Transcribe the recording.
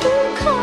to come.